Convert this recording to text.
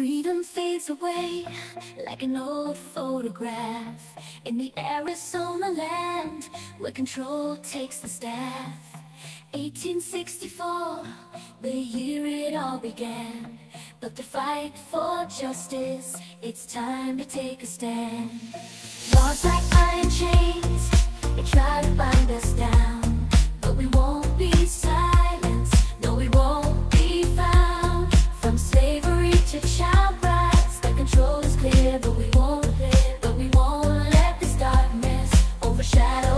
Freedom fades away like an old photograph. In the Arizona land where control takes the staff. 1864, the year it all began. But to fight for justice, it's time to take a stand. Laws like iron chains, Shadow.